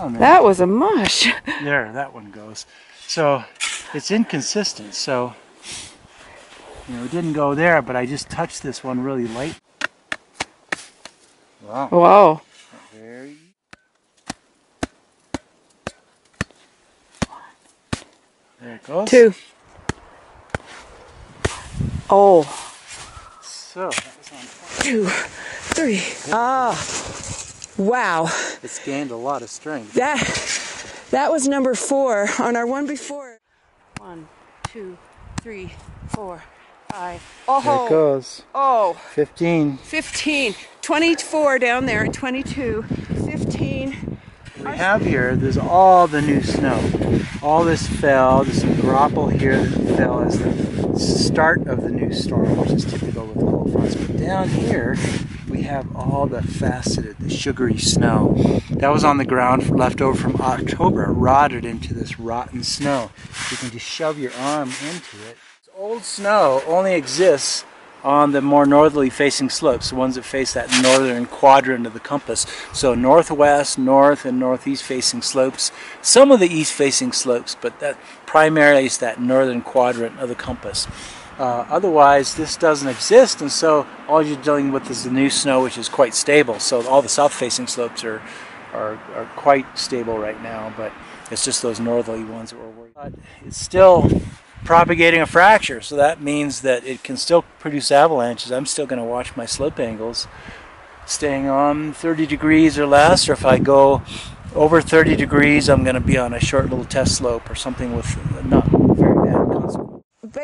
Oh. That was a mush. There, that one goes. So it's inconsistent. So, you know, it didn't go there, but I just touched this one really light. Wow. Whoa. Very. There it goes. Two. Oh. So that was on. Two. Three. Ah. Wow. It's gained a lot of strength. That that was number four on our one before. One, two, three, four, five. There it Oh, goes. oh, 15. 15. 24 down there, 22, 15. We have here, there's all the new snow. All this fell, there's some graupel here that fell as the start of the new storm, which is typical with cold fronts. But down here, we have all the faceted, the sugary snow. That was on the ground left over from October, rotted into this rotten snow. You can just shove your arm into it. This old snow only exists on the more northerly facing slopes, the ones that face that northern quadrant of the compass. So northwest, north, and northeast facing slopes. Some of the east facing slopes, but that primarily is that northern quadrant of the compass. Uh, otherwise, this doesn't exist, and so all you're dealing with is the new snow, which is quite stable. So all the south facing slopes are, are, are quite stable right now, but it's just those northerly ones that we're worried about. It's still propagating a fracture, so that means that it can still produce avalanches. I'm still going to watch my slope angles staying on 30 degrees or less, or if I go over 30 degrees, I'm going to be on a short little test slope or something with not.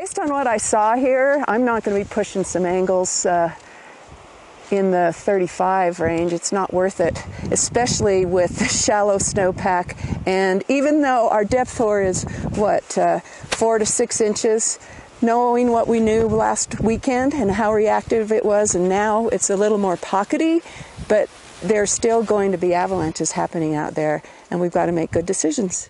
Based on what I saw here, I'm not going to be pushing some angles uh, in the 35 range. It's not worth it, especially with the shallow snowpack. And even though our depth hoar is what uh, four to six inches, knowing what we knew last weekend and how reactive it was, and now it's a little more pockety, but there's still going to be avalanches happening out there, and we've got to make good decisions.